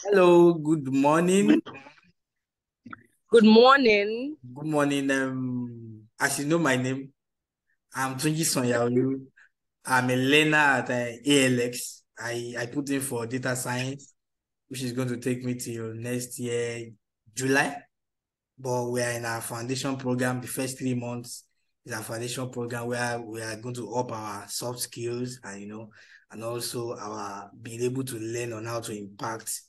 Hello, good morning. Good morning. Good morning. Um, as you know my name, I'm Tunji Sanyaolu. I'm a learner at uh, ALX. I, I put in for data science, which is going to take me till next year, July. But we are in our foundation program. The first three months is our foundation program where we are going to up our soft skills and you know, and also our being able to learn on how to impact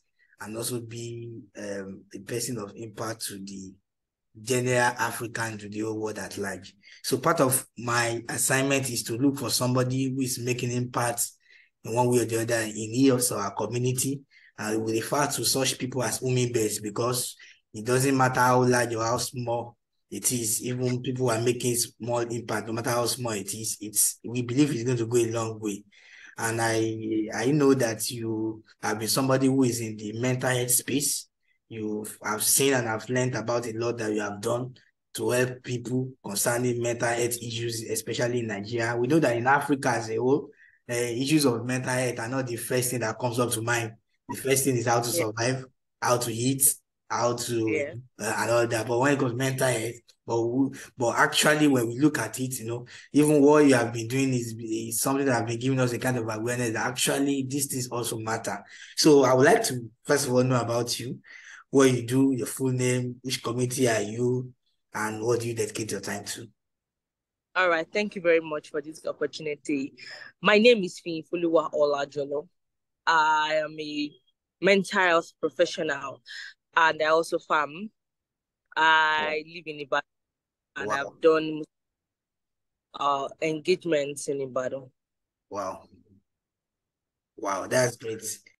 and also be um, a person of impact to the general African to the whole world at large. So part of my assignment is to look for somebody who is making impact in one way or the other in his or our community. And we refer to such people as hummingbirds because it doesn't matter how large or how small it is, even people are making small impact, no matter how small it is, it's we believe it's going to go a long way. And I I know that you have been somebody who is in the mental health space. You have seen and have learned about a lot that you have done to help people concerning mental health issues, especially in Nigeria. We know that in Africa as a whole, uh, issues of mental health are not the first thing that comes up to mind. The first thing is how to survive, how to eat, how to Yeah. uh, and all that. But when it comes mental health, but we, but actually when we look at it, you know, even what you have been doing is, is something that have been giving us a kind of awareness that actually these things also matter. So I would like to first of all know about you, what you do, your full name, which committee are you, and what do you dedicate your time to? All right. Thank you very much for this opportunity. My name is Fuluwa Olajolo. I am a mental health professional and I also farm. I live in Ibadan and Wow. I've done uh engagements in Ibadan. Wow. Wow, that's great.